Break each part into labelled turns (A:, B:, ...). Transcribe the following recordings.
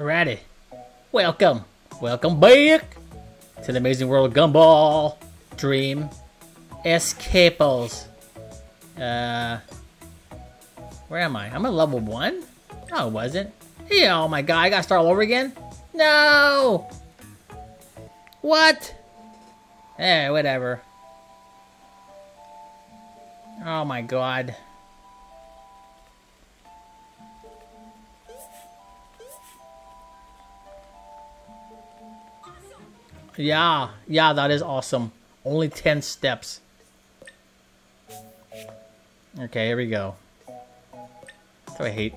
A: Alrighty. Welcome. Welcome back to the amazing world of Gumball Dream Escaples. Uh, where am I? I'm at level one? No, it wasn't. Yeah, oh my god, I gotta start all over again? No! What? Eh, whatever. Oh my god. Yeah, yeah, that is awesome. Only 10 steps. Okay, here we go. That's what I hate.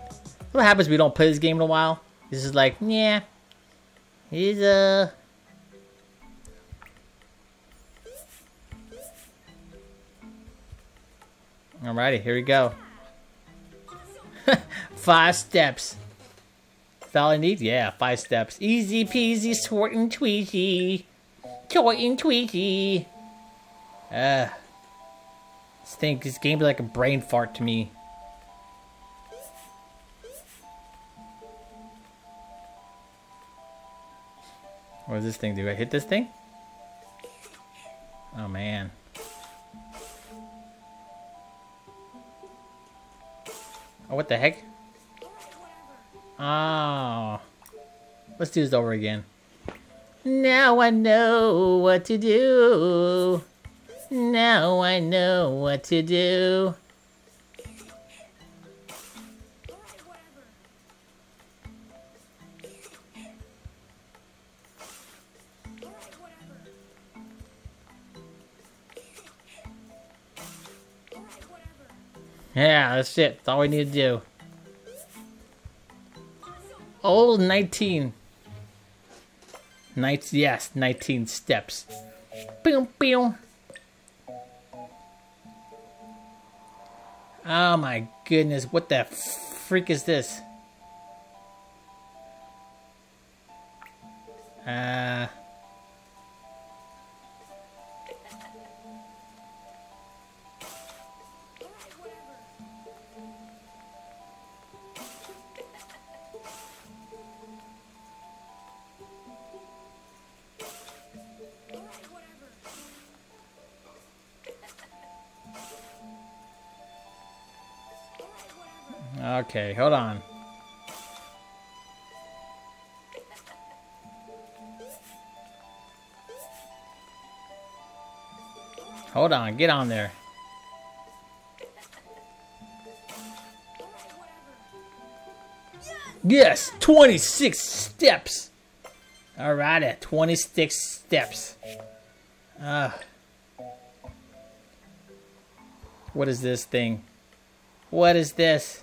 A: What happens if we don't play this game in a while? This is like, yeah. He's uh Alrighty, here we go. five steps. I need? Yeah, five steps. Easy peasy, short and tweety. Short and tweety. Uh, this thing, this game is like a brain fart to me. What does this thing do? I hit this thing? Oh man. Oh, what the heck? Oh. Let's do this over again. Now I know what to do. Now I know what to do. Yeah, that's it. That's all we need to do. Oh, 19. Nights, yes, 19 steps. Boom, boom. Oh my goodness, what the freak is this? Uh... Okay, hold on. Hold on, get on there. Yes, 26 steps. All right, 26 steps. Uh, what is this thing? What is this?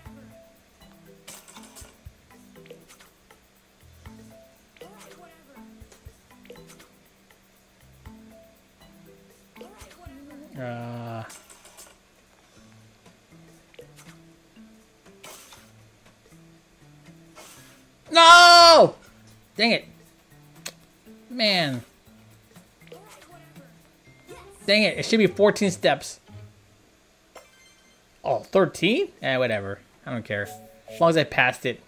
A: Uh, no! Dang it. Man. Dang it, it should be 14 steps. Oh, 13? Eh, whatever. I don't care. As long as I passed it.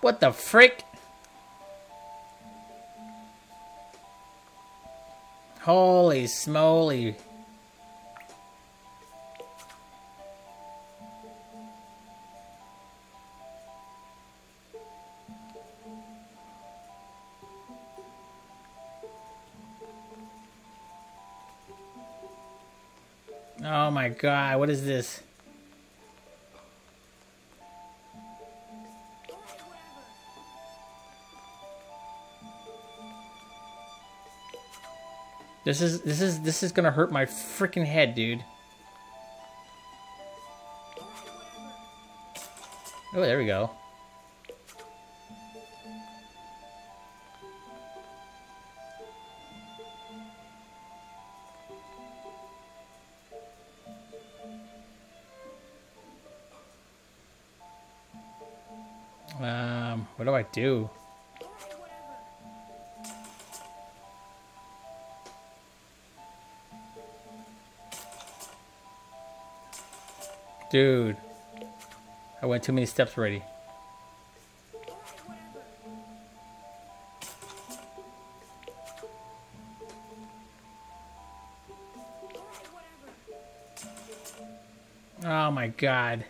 A: What the frick? Holy smoly. Oh my god, what is this? This is this is this is gonna hurt my freaking head, dude. Oh, there we go. Um, what do I do? Dude. I went too many steps already. Oh my god.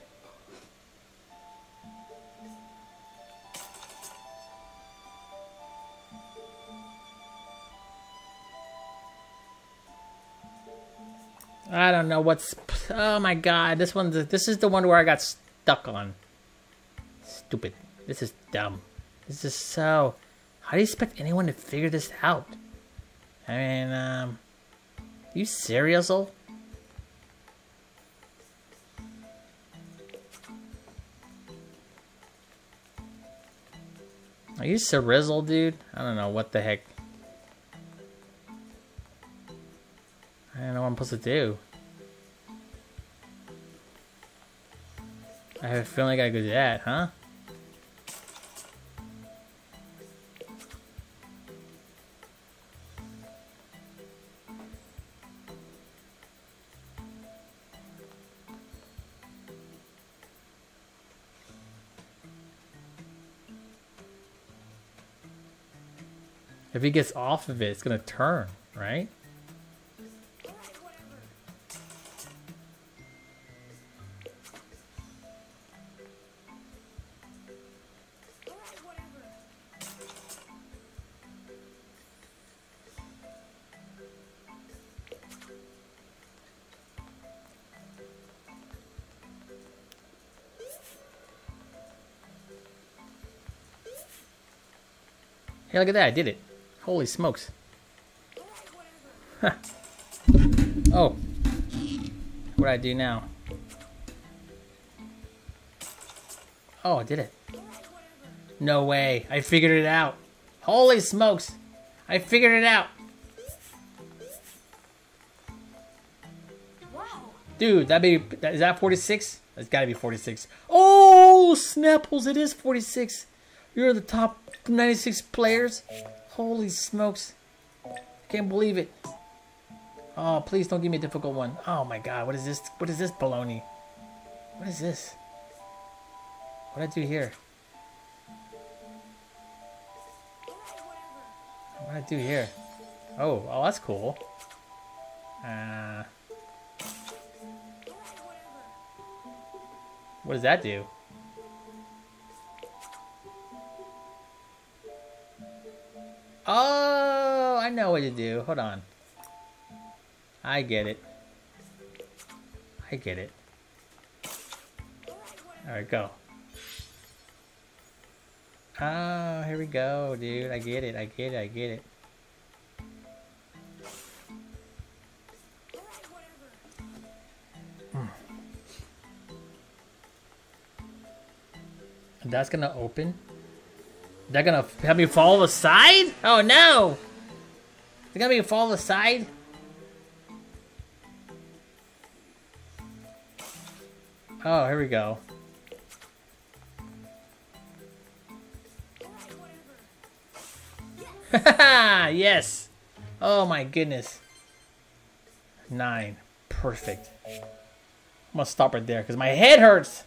A: I don't know what's. Oh my god, this one's. This is the one where I got stuck on. Stupid. This is dumb. This is so. How do you expect anyone to figure this out? I mean, um. You serious? Are you Cerizzle, dude? I don't know what the heck. I don't know what I'm supposed to do. I have a feeling I gotta go do that, huh? If he gets off of it, it's gonna turn, right? Hey, look at that, I did it. Holy smokes. oh. What do I do now? Oh, I did it. No way. I figured it out. Holy smokes. I figured it out. Wow. Dude, that be is that 46? That's got to be 46. Oh, snapples, it is 46. You're the top 96 players? Holy smokes. I can't believe it. Oh, please don't give me a difficult one. Oh my god, what is this? What is this baloney? What is this? What did I do here? What did I do here? Oh, oh, that's cool. Uh, what does that do? Oh, I know what to do. Hold on. I get it. I get it. Alright, go. Oh, here we go, dude. I get it, I get it, I get it. Hmm. That's gonna open? They're gonna have me fall aside? Oh no! They're gonna make me fall aside? Oh, here we go. yes! Oh my goodness. Nine. Perfect. I'm gonna stop right there because my head hurts.